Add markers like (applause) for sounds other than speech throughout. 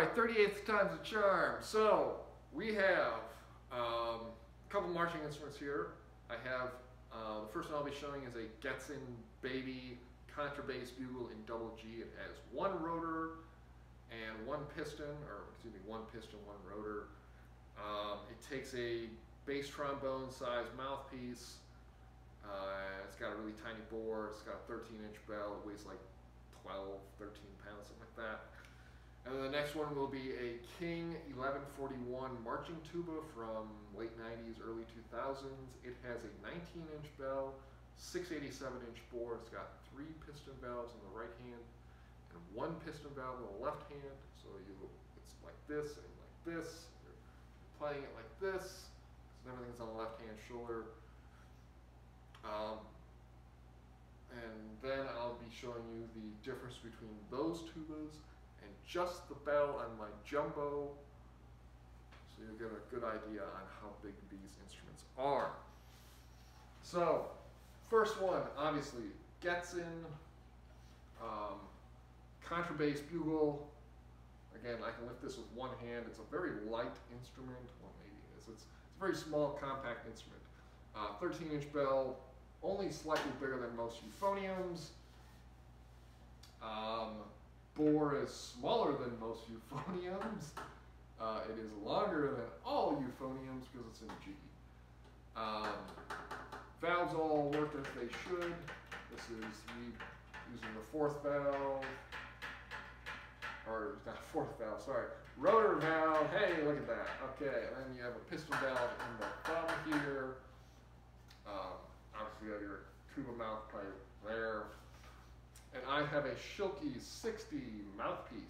right, 38th time's a charm. So we have um, a couple marching instruments here. I have uh, the first one I'll be showing is a Getzen Baby contrabass bugle in double G. It has one rotor and one piston, or excuse me, one piston, one rotor. Um, it takes a bass trombone sized mouthpiece. Uh, it's got a really tiny bore. It's got a 13 inch bell. It weighs like 12, 13 pounds, something like that. And the next one will be a King 1141 marching tuba from late 90s, early 2000s. It has a 19 inch bell, 687 inch bore. It's got three piston valves on the right hand and one piston valve on the left hand. So you, it's like this and like this. You're playing it like this. So everything's on the left hand shoulder. Um, and then I'll be showing you the difference between those tubas and just the bell on my jumbo so you'll get a good idea on how big these instruments are. So, first one, obviously, Getzen, um, contrabass bugle. Again, I can lift this with one hand. It's a very light instrument. Well, maybe it is. It's, it's a very small, compact instrument. Uh, 13 inch bell, only slightly bigger than most euphoniums. Um, bore is smaller than most euphoniums. (laughs) Uh, it is longer than all euphoniums because it's in G. Um, valves all work as they should. This is me using the fourth valve, or not fourth valve, sorry, rotor valve. Hey, look at that. Okay, and then you have a piston valve in the bottom here. Um, obviously, you have your tuba mouth pipe there and I have a Schilke 60 mouthpiece.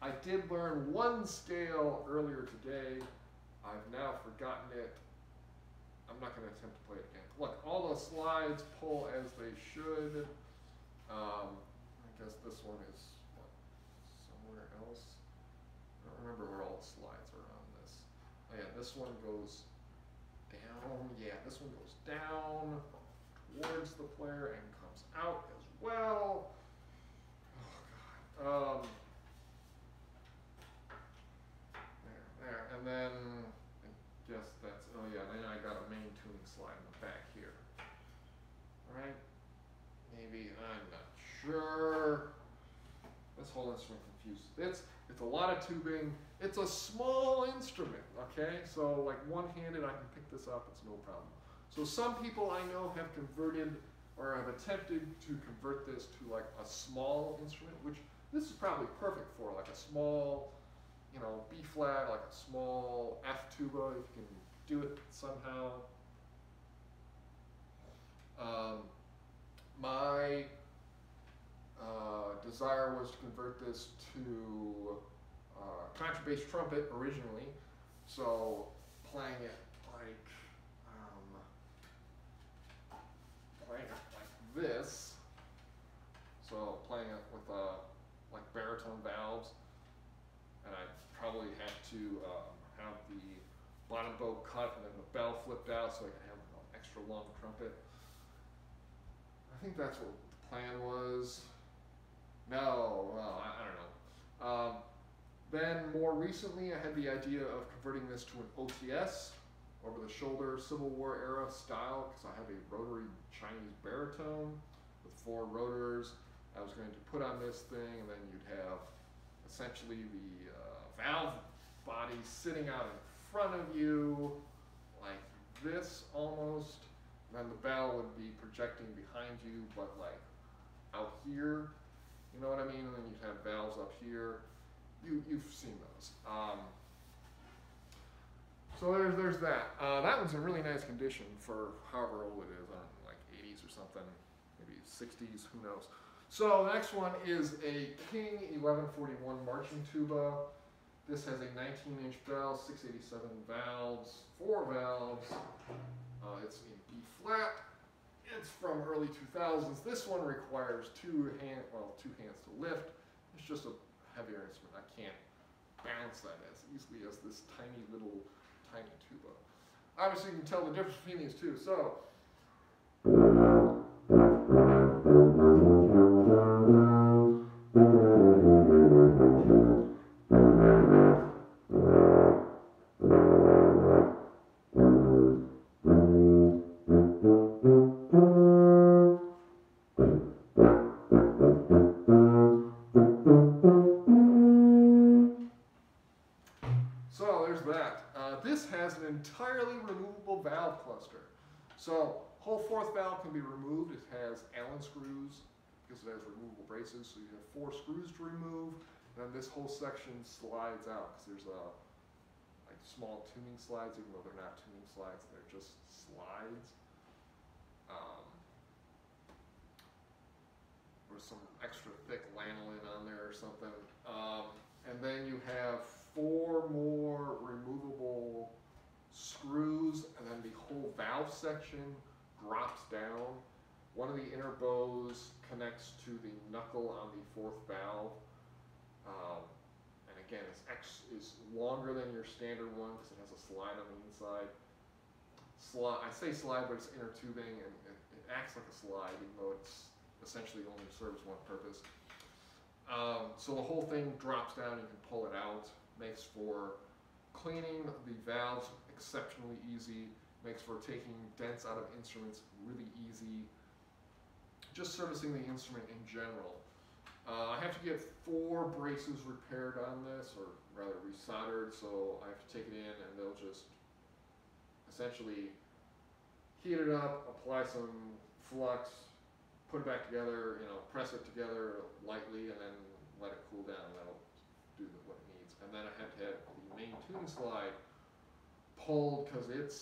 I did learn one scale earlier today. I've now forgotten it. I'm not going to attempt to play it again. Look, all the slides pull as they should. Um, I guess this one is what, somewhere else. I don't remember where all the slides are on this. Oh yeah, this one goes down. Yeah, this one goes down towards the player and comes out as well. Oh god. Um, there, there, and then I guess that's oh yeah. Then I got a main tuning slide in the back here. All right. Maybe I'm not sure. This whole instrument confuses. It's it's a lot of tubing. It's a small instrument. Okay, so like one-handed, I can pick this up. It's no problem. So some people I know have converted or have attempted to convert this to like a small instrument, which this is probably perfect for, like a small, you know, B flat, like a small F tuba, if you can do it somehow. Um, my uh, desire was to convert this to uh, contrabass trumpet originally, so playing it like um, playing it like this. So playing it with uh, like baritone valves, and I probably had to um, have the bottom bow cut and then the bell flipped out so I could have an extra long trumpet. I think that's what the plan was. No, well, I, I don't know. Um, then more recently, I had the idea of converting this to an OTS, over the shoulder Civil War era style, because I have a rotary Chinese baritone with four rotors. I was going to put on this thing, and then you'd have essentially the uh, valve body sitting out in front of you, like this almost. And then the bell would be projecting behind you, but like out here. You know what I mean? And then you'd have valves up here. You, you've seen those. Um, so there's, there's that. Uh, that one's in really nice condition for however old it is. I don't know, like 80s or something, maybe 60s, who knows. So the next one is a King 1141 marching tuba. This has a 19 inch bell, 687 valves, four valves. Uh, it's in B flat. It's from early 2000s. This one requires two hand, well, two hands to lift. It's just a heavier instrument. I can't balance that as easily as this tiny little tiny tuba. Obviously, you can tell the difference between these two. So. So removable valve cluster. So whole fourth valve can be removed. It has Allen screws because it has removable braces. So you have four screws to remove. And then this whole section slides out because there's a like small tuning slides, even though they're not tuning slides, they're just slides. Um, some extra thick lanolin on there or something. Um, and then you have four more removable screws, and then the whole valve section drops down. One of the inner bows connects to the knuckle on the fourth valve. Um, and again, it's X is longer than your standard one because it has a slide on the inside. Slide, I say slide, but it's inner tubing, and it, it acts like a slide, even though it's essentially only serves one purpose. Um, so the whole thing drops down, you can pull it out, makes for cleaning the valves exceptionally easy, makes for taking dents out of instruments really easy, just servicing the instrument in general. Uh, I have to get four braces repaired on this, or rather resoldered, so I have to take it in and they'll just essentially heat it up, apply some flux, put it back together, you know, press it together lightly, and then let it cool down. That'll do what it needs. And then I have to have main tune slide pulled because it's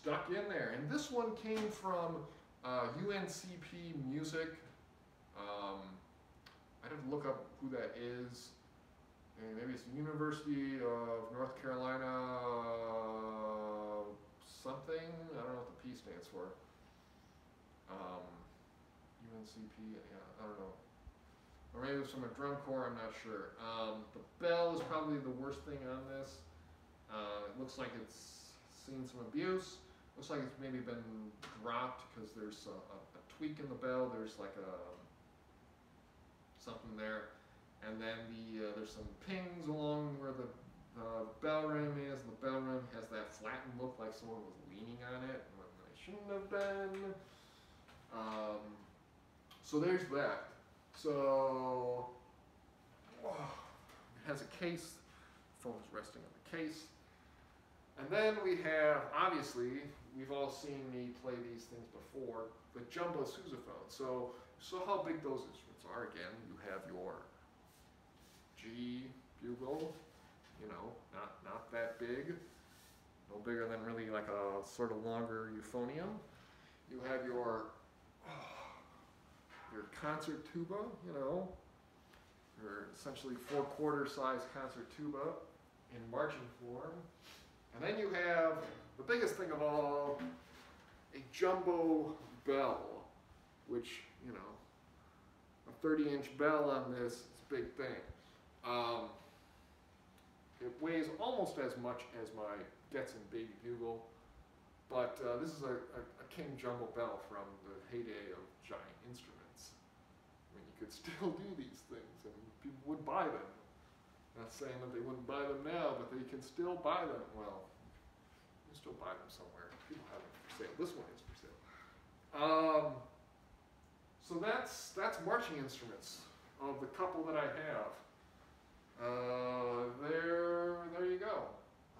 stuck in there. And this one came from uh, UNCP Music. Um, I'd have to look up who that is. And maybe it's University of North Carolina something. I don't know what the P stands for. Um, UNCP, yeah, I don't know. Or maybe it was from a drum corps, I'm not sure. Um, the bell is probably the worst thing on this. Uh, it looks like it's seen some abuse. Looks like it's maybe been dropped because there's a, a, a tweak in the bell. There's like a something there, and then the uh, there's some pings along where the uh, bell rim is. The bell rim has that flattened look like someone was leaning on it when they shouldn't have been. Um, so there's that. So (sighs) it has a case. Phone is resting on the case. And then we have, obviously, we've all seen me play these things before, the jumbo sousaphone. So, so how big those instruments are. Again, you have your G bugle, you know, not not that big, no bigger than really like a sort of longer euphonium. You have your concert tuba, you know, your essentially four quarter size concert tuba in marching form. And then you have the biggest thing of all, a jumbo bell, which, you know, a 30 inch bell on this is a big thing. Um, it weighs almost as much as my Getzen Baby Bugle, but uh, this is a, a, a King Jumbo Bell from the heyday of giant instruments. Could (laughs) still do these things, and people would buy them. Not saying that they wouldn't buy them now, but they can still buy them. Well, you can still buy them somewhere. People have them for sale. This one is for sale. Um, so that's that's marching instruments of the couple that I have. Uh, there, there you go.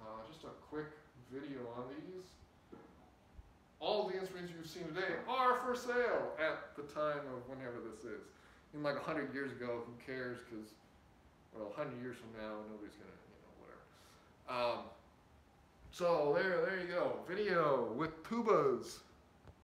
Uh, just a quick video on these. All the instruments you've seen today are for sale at the time of whenever this is. In like 100 years ago, who cares? Because, well, 100 years from now, nobody's going to, you know, whatever. Um, so there, there you go. Video with tubas.